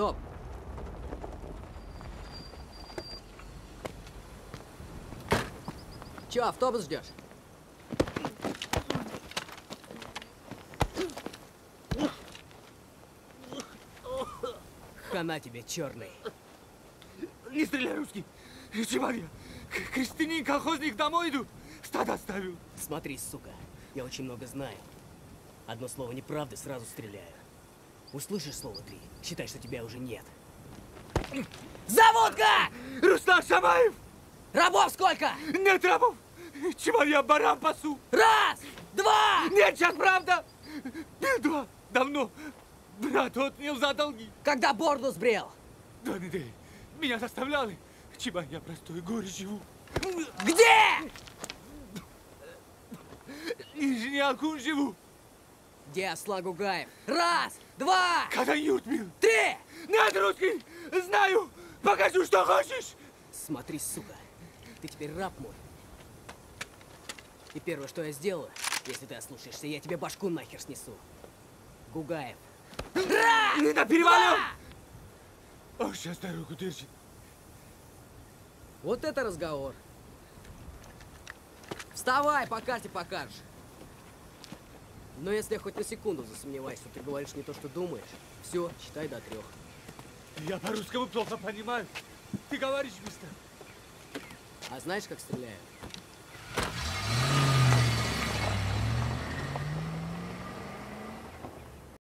Стоп! Чё, автобус ждешь? Хана тебе, черный. Не стреляй, русский! Чемарья! Крестьянин, колхозник, домой иду! Стадо оставил! Смотри, сука, я очень много знаю. Одно слово неправды, сразу стреляю. Услышишь слово три, считай, что тебя уже нет. Заводка! Руслан Шамаев! Рабов сколько? Нет рабов! Чемарья, баран пасу! Раз, два! Нет, сейчас правда! Два! Давно! Брат отнял за долги! Когда бороду сбрел? Два недели! Меня заставляли! Чемарья, простой горе живу! Где? Нижний Алкун живу! Где Асла Гугаев? Раз, два, Когда юрт бил! три! Нет, русский! Знаю! Покажу, что хочешь! Смотри, сука, ты теперь раб мой. И первое, что я сделаю, если ты ослушаешься, я тебе башку нахер снесу. Гугаев. Не на перевале! Ох, сейчас руку держит. Вот это разговор. Вставай, по карте покажешь. Но если я хоть на секунду засомневаюсь, что ты говоришь не то, что думаешь, все, считай до трех. Я по-русскому плохо понимаю. Ты говоришь быстро. А знаешь, как стреляют?